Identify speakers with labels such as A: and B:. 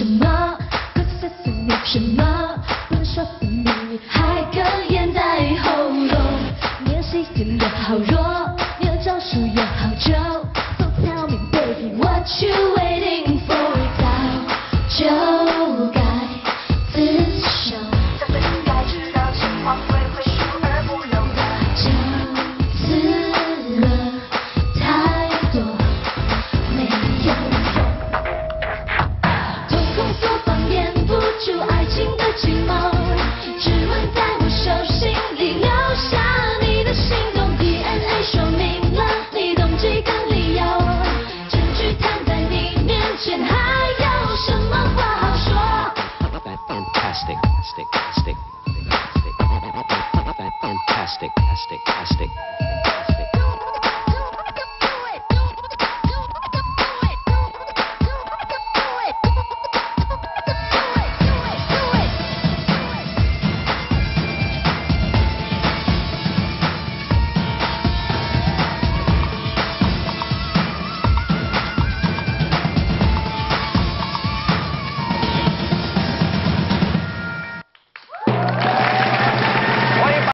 A: 什么？不思思念什么？不能说的秘密还哽咽在喉咙。你的细点也好弱，你的招数也好久。So tell me baby what you waiting for？早就
B: fantastic, fantastic, fantastic, fantastic, fantastic, fantastic.